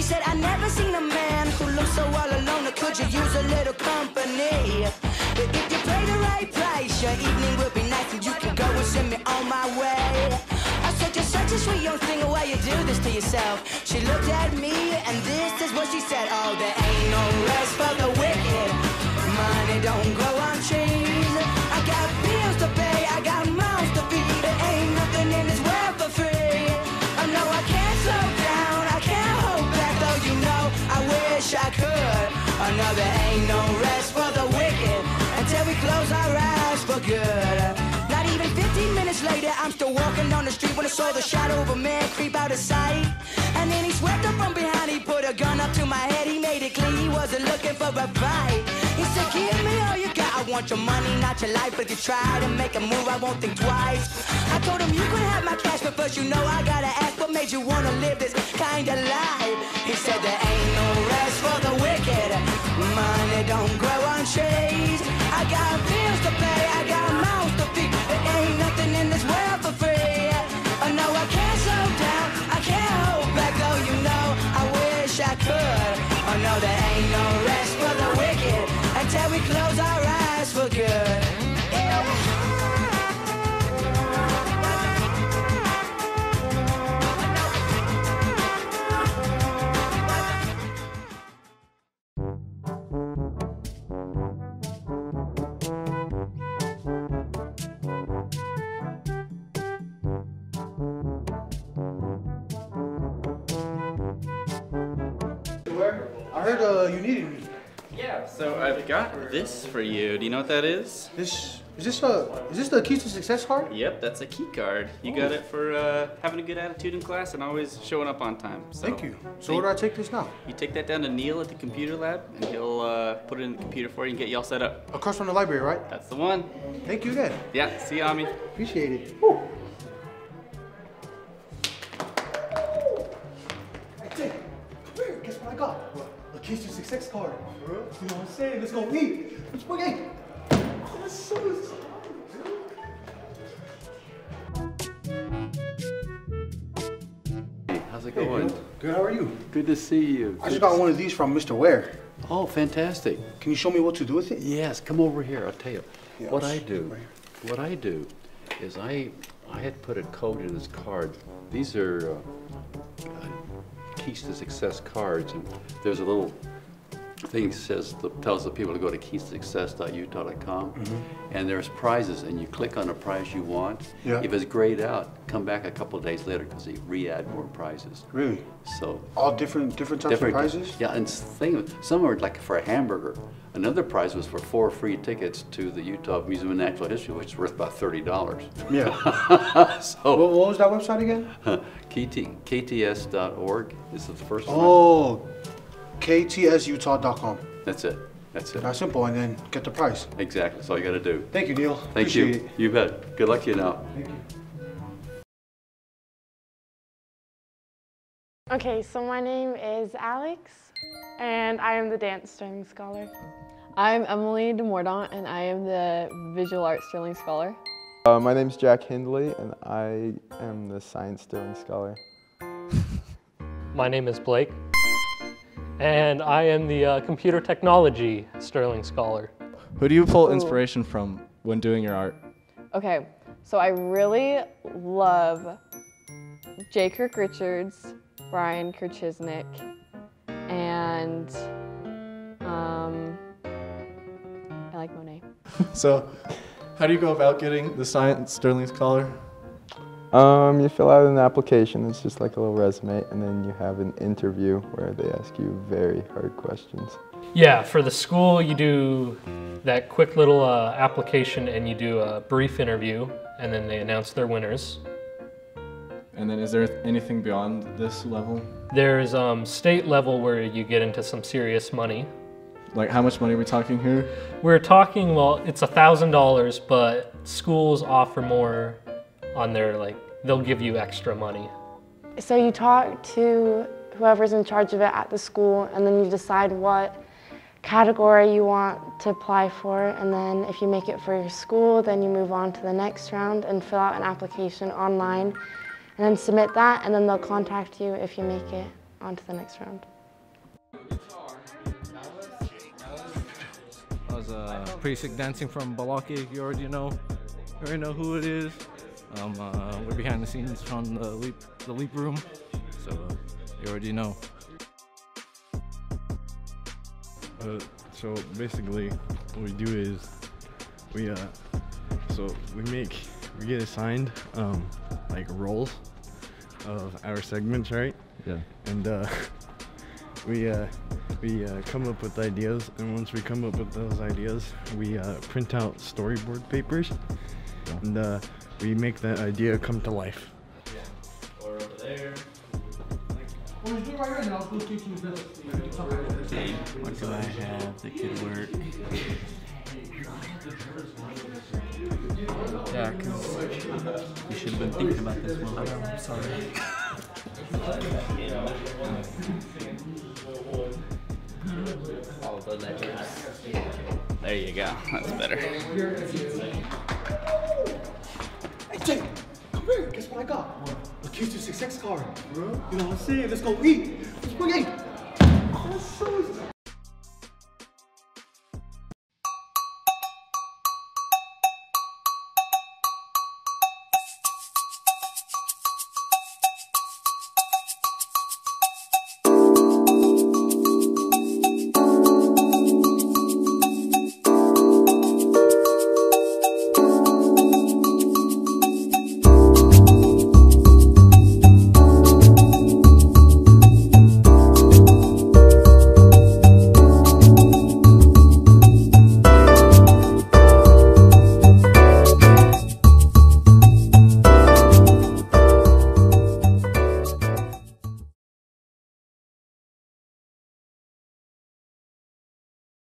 She said, I never seen a man who looks so all alone. Or could you use a little company? But if you pay the right price, your evening will be nice and you can go and send me on my way. I said, You're such a sweet young thing, why you do this to yourself? She looked at me and this is what she said. Oh, there ain't no rest for the wicked. Money don't grow on trees. Know there ain't no rest for the wicked until we close our eyes for good. Not even 15 minutes later, I'm still walking on the street when I saw the shadow of a man creep out of sight. And then he swept up from behind, he put a gun up to my head, he made it clear he wasn't looking for a fight. He said, Give me all you got, I want your money, not your life. But if you try to make a move, I won't think twice. I told him, You could have my cash, but first you know I gotta ask, what made you wanna live this kind of life? He said, There ain't no 想快快 heard uh, you needed me. Yeah, so I've got this for you. Do you know what that is? This is this a is this the key to success card? Yep, that's a key card. You got it for uh, having a good attitude in class and always showing up on time. So Thank you. So where do I take this now? You take that down to Neil at the computer lab, and he'll uh, put it in the computer for you and get you all set up. Across from the library, right? That's the one. Thank you again. Yeah, see you, Ami. Appreciate it. Card. You know what I'm saying? Let's go meet. Let's go get. Oh, that's so exciting. How's it going? Good. How are you? Good to see you. I just got one of these from Mr. Ware. Oh, fantastic. Can you show me what to do with it? Yes, come over here. I'll tell you. Yeah, what I'll I s- do, right what I do is I, I had put a code in this card. These are uh, uh, keys to success cards, and there's a little thing says tells the people to go to keysuccess.utah.com, mm-hmm. and there's prizes, and you click on a prize you want. Yeah. If it's grayed out, come back a couple of days later because they re-add more prizes. Really? So All different different types of prizes? yeah, and thing, some are like for a hamburger. Another prize was for four free tickets to the Utah Museum of Natural History, which is worth about thirty dollars. Yeah. so, what, what was that website again? KT, KTS.org is the first one. Oh, ktsusutah.com. That's it. That's it. That's simple, and then get the price. Exactly. That's all you got to do. Thank you, Neil. Thank Appreciate you. It. You bet. Good luck to you now. Thank you. Okay, so my name is Alex, and I am the dance Sterling Scholar. I'm Emily DeMordaunt, and I am the Visual Arts Sterling Scholar. Uh, my is Jack Hindley, and I am the Science Sterling Scholar. My name is Blake, and I am the uh, Computer Technology Sterling Scholar. Who do you pull inspiration from when doing your art? Okay, so I really love J. Kirk Richards, Brian Kershisnik, and um, I like Monet. So, how do you go about getting the Science Sterling Scholar? Um, you fill out an application. It's just like a little resume, and then you have an interview where they ask you very hard questions. Yeah, for the school, you do that quick little uh, application and you do a brief interview, and then they announce their winners. And then, is there anything beyond this level? There's um, state level where you get into some serious money. Like, how much money are we talking here? We're talking, well, it's a thousand dollars, but schools offer more on their like they'll give you extra money. So you talk to whoever's in charge of it at the school, and then you decide what category you want to apply for, and then if you make it for your school, then you move on to the next round and fill out an application online, and then submit that, and then they'll contact you if you make it onto the next round. I was uh, pretty sick dancing from Balaki, you already know. You already know who it is. Um, uh, we're behind the scenes from the leap, the leap room, so uh, you already know. Uh, so basically, what we do is we uh, so we make we get assigned um like roles of our segments, right? Yeah. And uh, we uh we uh, come up with ideas, and once we come up with those ideas, we uh, print out storyboard papers, and uh, we make that idea come to life. Or over there. What do I have that could work? Yeah, because you should have been thinking about this one. I'm sorry. There you go. That's better. Q266 card. Bro. You know what I'm saying? Let's go eat. Let's go eat. Oh, so